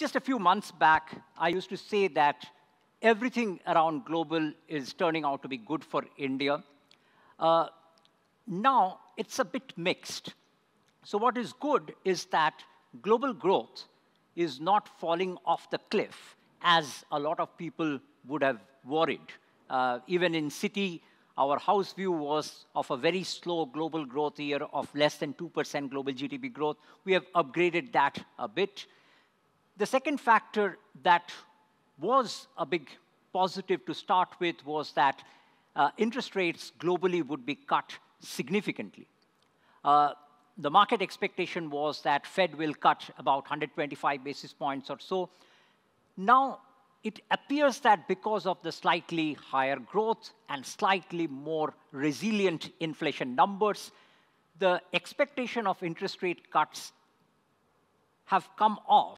just a few months back, I used to say that everything around global is turning out to be good for India. Uh, now, it's a bit mixed. So what is good is that global growth is not falling off the cliff as a lot of people would have worried. Uh, even in Citi, our house view was of a very slow global growth year of less than 2% global GDP growth. We have upgraded that a bit. The second factor that was a big positive to start with was that uh, interest rates globally would be cut significantly. Uh, the market expectation was that Fed will cut about 125 basis points or so. Now, it appears that because of the slightly higher growth and slightly more resilient inflation numbers, the expectation of interest rate cuts have come off